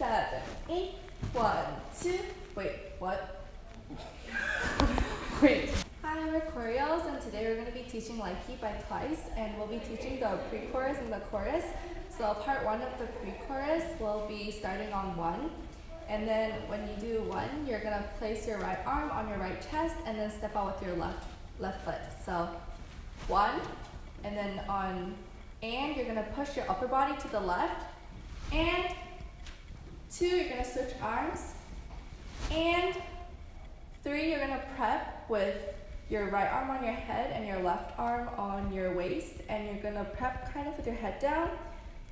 seven, eight. One, two. Wait, what? Wait. Hi, we're Koreos, and today we're going to be teaching Likey by Twice, and we'll be teaching the pre-chorus and the chorus. So part one of the pre-chorus will be starting on one, and then when you do one, you're going to place your right arm on your right chest, and then step out with your left left foot. So one, and then on and you're going to push your upper body to the left, and two, you're to switch arms, and three, you're to prep with your right arm on your head and your left arm on your waist, and you're to prep kind of with your head down.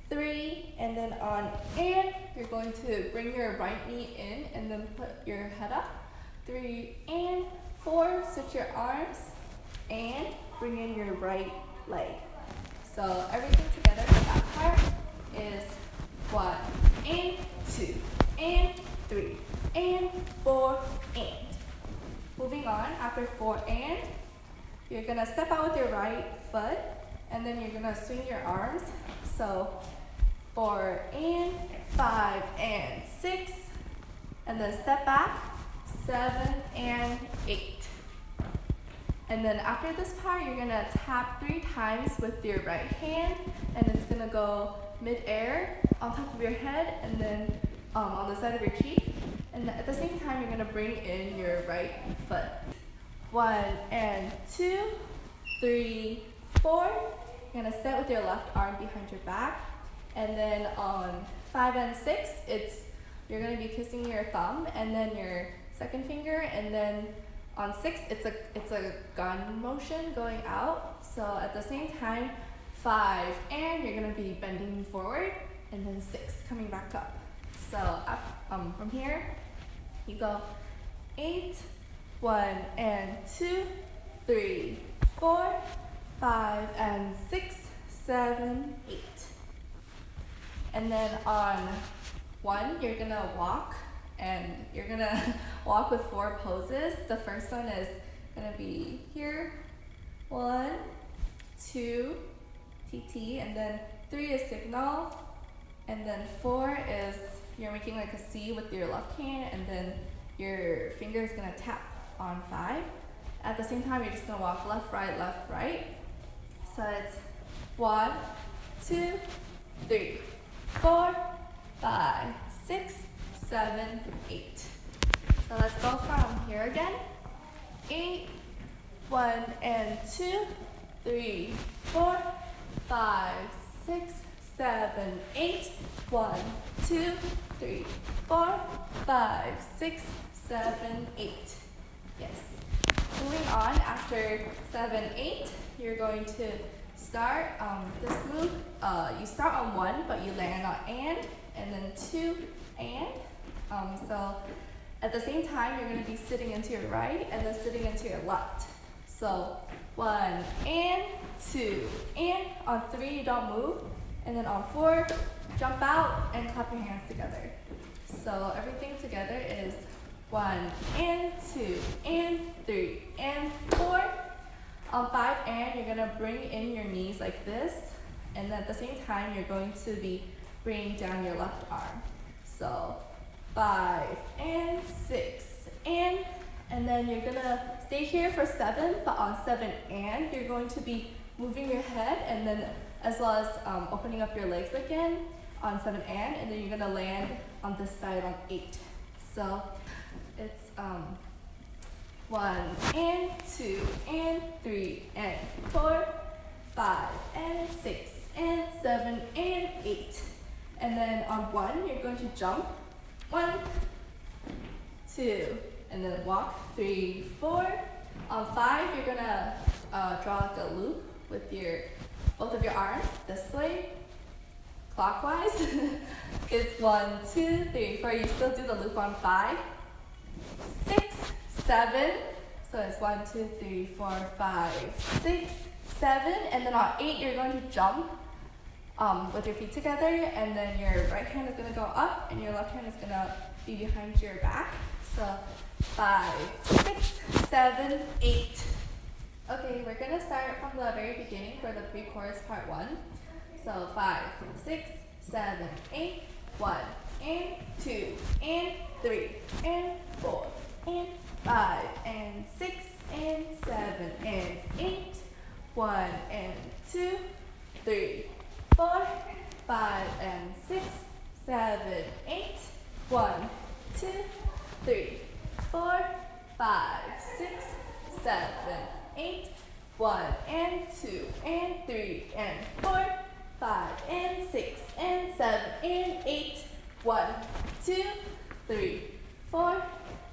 Three, and then on and you're going to bring your right knee in and then put your head up. Three and four, switch your arms and bring in your right leg. So everything together for that part is one and two and three and four and. Moving on, after four and, you're gonna step out with your right foot and then you're gonna swing your arms. So four and five and six, and then step back, seven and eight. And then after this part, you're gonna tap three times with your right hand, and it's gonna go mid-air on top of your head, and then um, on the side of your cheek. And at the same time, you're gonna bring in your right foot. One and two, three, four. You're gonna set with your left arm behind your back. And then on five and six, it's you're gonna be kissing your thumb and then your second finger, and then on six, it's a it's a gun motion going out. So at the same time, five, and you're gonna be bending forward, and then six coming back up. So up um, from here, you go eight, one and two, three, four, five and six, seven, eight. And then on one, you're gonna walk and you're gonna walk with four poses. The first one is gonna be here, one, two, TT, and then three is signal, and then four is you're making like a C with your left hand, and then your finger is gonna tap on five. At the same time, you're just gonna walk left, right, left, right. So it's one, two, three, four, five, six, seven, eight. So let's go from here again. Eight, one and two, three, four, five, six, seven, eight. One, two, three, four, five, six, seven, eight. Yes. Moving on, after seven, eight, you're going to start um, this move. Uh, you start on one, but you land on and, and then two, and. Um, so at the same time, you're going to be sitting into your right and then sitting into your left. So one and two and on three, you don't move. And then on four, jump out and clap your hands together. So everything together is one and two and three and four. On five and you're gonna bring in your knees like this. And at the same time, you're going to be bringing down your left arm. So five and six and and then you're gonna stay here for seven but on seven and you're going to be moving your head and then as well as um, opening up your legs again on seven and and then you're gonna land on this side on eight so it's um, one and two and three and four five and six and seven and eight and then on one you're going to jump one, two, and then walk. Three, four. On five, you're gonna uh, draw like a loop with your both of your arms this way, clockwise. it's one, two, three, four. You still do the loop on five, six, seven. So it's one, two, three, four, five, six, seven, and then on eight, you're going to jump um, with your feet together, and then your right hand is gonna go up, and your left hand is gonna be behind your back. So five, six, seven, eight. Okay, we're gonna start from the very beginning for the pre-chorus part one. So five, six, seven, eight. One, and two, and three, and four, and five, and six, and seven, and eight. One and two, three, four, five, and six, seven, eight. One, two, three, four, five, six, seven, eight. One and two and three and four, five and six and seven and eight. One, two, three, four,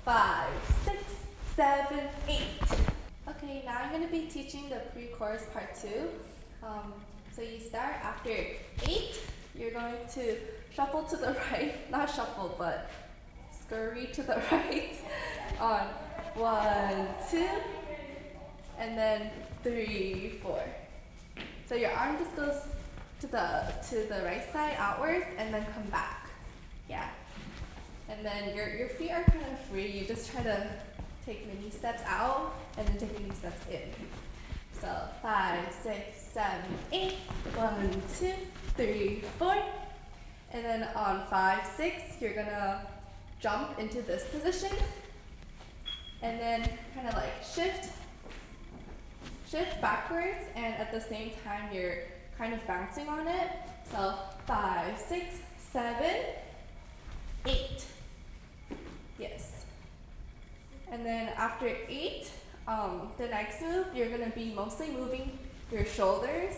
five, six, seven, eight. Okay, now I'm going to be teaching the pre-chorus part two. Um, so you start after eight. You're going to shuffle to the right, not shuffle, but scurry to the right on one, two, and then three, four. So your arm just goes to the to the right side outwards and then come back. Yeah. And then your, your feet are kind of free. You just try to take mini steps out and then take mini steps in. So five, six, seven, eight. One, two, three, four. And then on five, six, you're gonna jump into this position. And then kind of like shift, shift backwards, and at the same time you're kind of bouncing on it. So five, six, seven, eight. Yes. And then after eight, um, the next move, you're gonna be mostly moving your shoulders,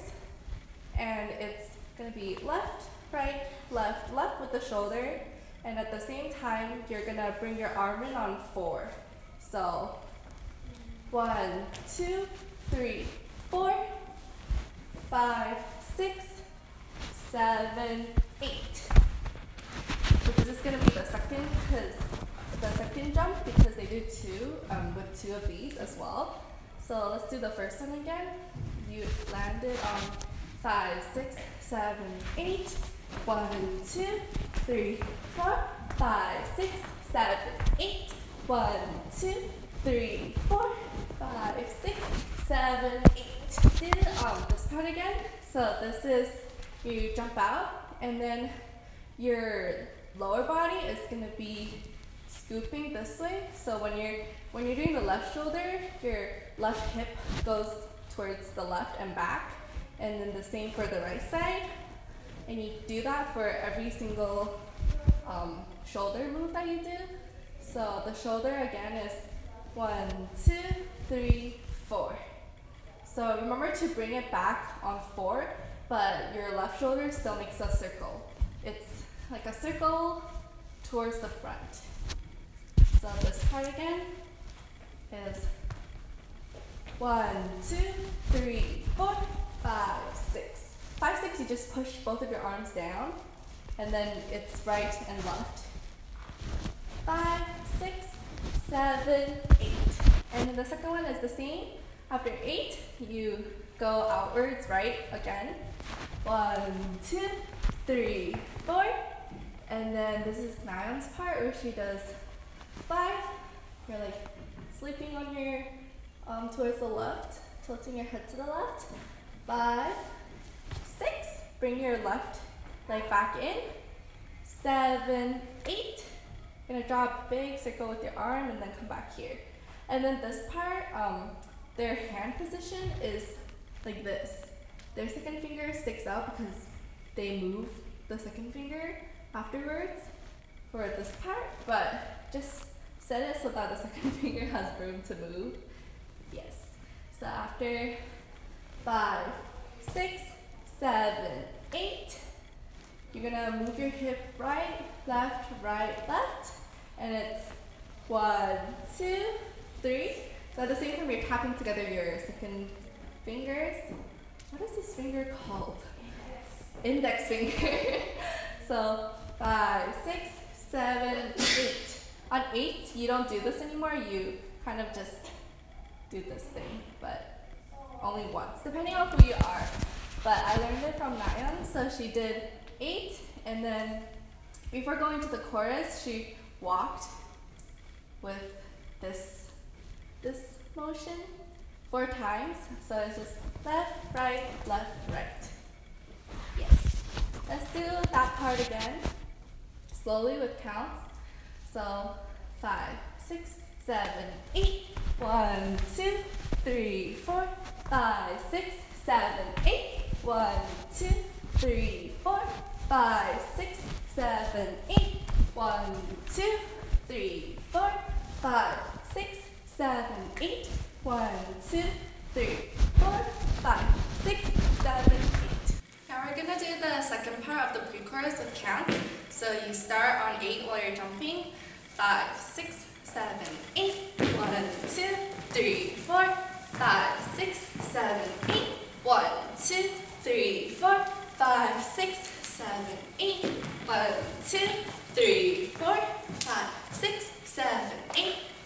and it's gonna be left, right, left, left with the shoulder, and at the same time, you're gonna bring your arm in on four. So, one, two, three, four, five, six, seven, eight. So this is gonna be the second, because the second jump because they do two um, with two of these as well. So let's do the first one again. You landed on five, six, seven, eight. One, two, three, four, five, six, seven, eight. One, two, three, four, five, six, seven, eight. Do um, this part again. So this is you jump out and then your lower body is gonna be scooping this way. So when you're when you're doing the left shoulder, your left hip goes towards the left and back, and then the same for the right side. And you do that for every single um, shoulder move that you do. So the shoulder again is one, two, three, four. So remember to bring it back on four, but your left shoulder still makes a circle. It's like a circle towards the front. So this part again is one, two, three, four, five, six. Five, six, you just push both of your arms down, and then it's right and left. Five, six, seven, eight. And the second one is the same. After eight, you go outwards, right, again. One, two, three, four. And then this is Nayeon's part where she does five. You're like sleeping on your um, towards the left, tilting your head to the left. Five, six. Bring your left leg back in. Seven, eight. You're gonna draw a big circle with your arm and then come back here. And then this part, um, their hand position is like this. Their second finger sticks out because they move the second finger afterwards for this part, but just set it so that the second finger has room to move. Yes. So after five, six, seven, eight, you're gonna move your hip right, left, right, left, and it's one, two, three. So at the same time, you're tapping together your second fingers. What is this finger called? Index finger. so five, six, seven, eight. On eight, you don't do this anymore. You kind of just do this thing, but only once, depending on who you are. But I learned it from Nayeon, so she did eight, and then before going to the chorus, she walked with this this motion four times. So it's just left, right, left, right. Yes. Let's do that part again slowly with counts. So five, six, seven, eight. One, two, three, four, five, six, seven, eight. One, two, three, four, five, six, seven, eight. One, two, three, four, five, six, seven, eight. One, two, three, four, five, six, seven, eight. Now we're gonna do the second part of the pre-chorus with counts. So you start on eight while you're jumping. Five, six, seven, eight. One, two, three, four, five, six, seven, eight. One, two, three, four, five, six, seven, eight. One, two, three, four, five, six, seven, eight.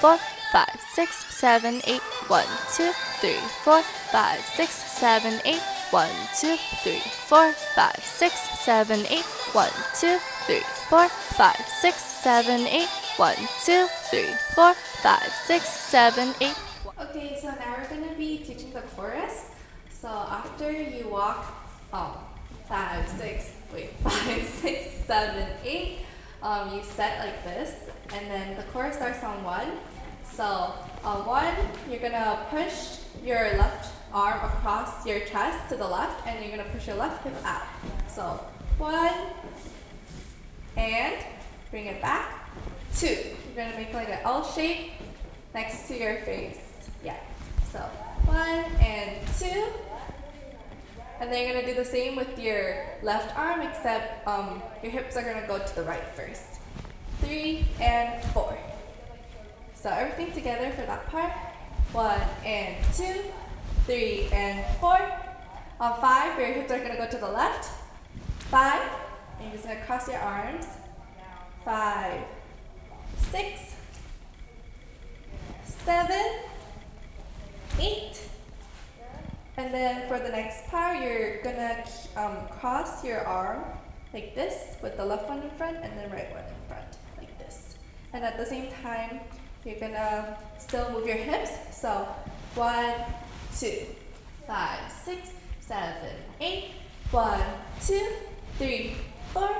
four, five, six, seven, eight. One, two, three, four, five, six, seven, eight. One, two, three, four, five, six, seven, eight. One, two, three, four, five, six, seven, eight. One, two, three, four, five, six, seven, eight. Okay, so now we're gonna be teaching the chorus. So after you walk, um, five, six, wait, five, six, seven, eight, um, you set like this, and then the chorus starts on one. So on one, you're gonna push your left arm across your chest to the left, and you're gonna push your left hip out. So one, and bring it back. Two. You're gonna make like an L shape next to your face. Yeah. So one and two. And then you're gonna do the same with your left arm, except um, your hips are gonna go to the right first. Three and four. So everything together for that part. One and two, three and four. On five, your hips are gonna go to the left. Five, and you're just gonna cross your arms. Five, six, seven, eight. And then for the next part, you're gonna um, cross your arm like this with the left one in front and the right one in front. And at the same time, you're gonna still move your hips. So one, two, five, six, seven, eight. One, two, three, four,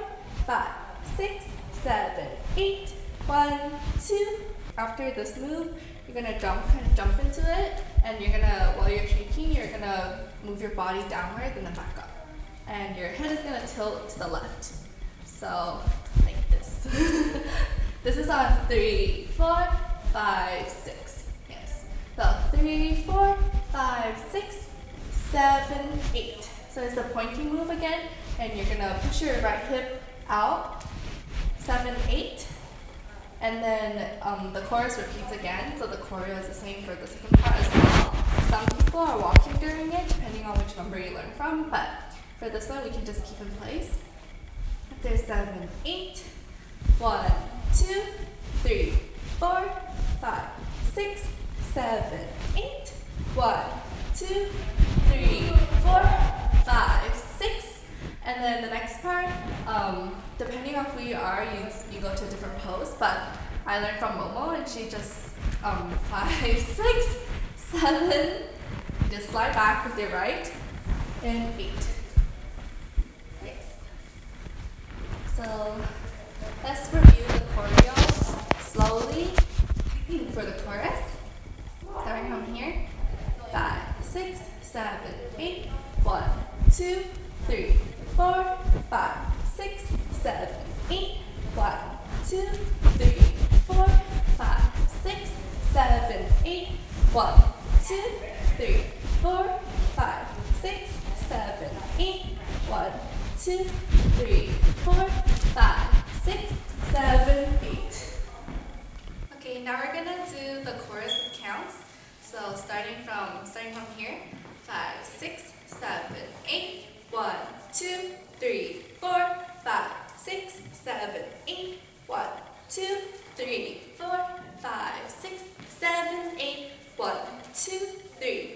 five, six, seven, eight. One, two. After this move, you're gonna jump, kind of jump into it, and you're gonna, while you're shaking, you're gonna move your body downwards and then back up, and your head is gonna tilt to the left. So like this. this is on three, four, five, six. Yes. So three, four, five, six, seven, eight. So it's the pointing move again, and you're gonna push your right hip out. Seven, eight. And then um, the chorus repeats again, so the choreo is the same for the second part as well. Some people are walking during it, depending on which number you learn from, but for this one, we can just keep in place. There's seven, eight. One, two, three, four, five, six, seven, eight. One, two, three, four, five, six. And then the next part, um, depending on who you are, you, you go to a different pose. But I learned from Momo, and she just um, five, six, seven. Just slide back with your right, and eight. Yes. So let's review the choreo slowly for the chorus. Starting from here. Five, six, seven, eight. One, two, three, four, five, six, seven, eight. One, two, three, four, five, six, seven, eight. One, two, three, four, five, six, seven, eight. One, two, three, four, five, six, seven, eight. Okay, now we're gonna do the chorus counts. So starting from starting from here, five, six, seven, eight. One, two, three, four, five, six, seven, eight. One, two, three, four, five, six, seven, eight. One, two, three,